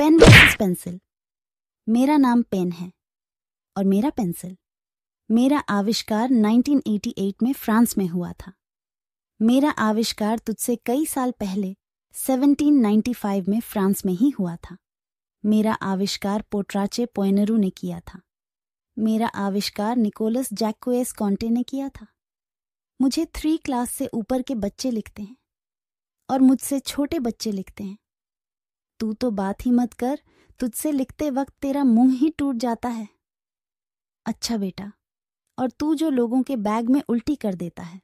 Pen versus pencil. मेरा नाम pen है और मेरा पेंसिल मेरा आविष्कार 1988 में फ्रांस में हुआ था। मेरा आविष्कार तुझसे कई साल पहले 1795 में फ्रांस में ही हुआ था। मेरा आविष्कार पोट्राचे पोइनरू ने किया था। मेरा आविष्कार निकोलस जैकोएस कॉन्टे ने किया था। मुझे थ्री क्लास से ऊपर के बच्चे लिखते हैं और मुझसे छोटे बच्चे लिखते हैं। तू तो बात ही मत कर, तुझसे लिखते वक्त तेरा मुँह ही टूट जाता है। अच्छा बेटा, और तू जो लोगों के बैग में उल्टी कर देता है।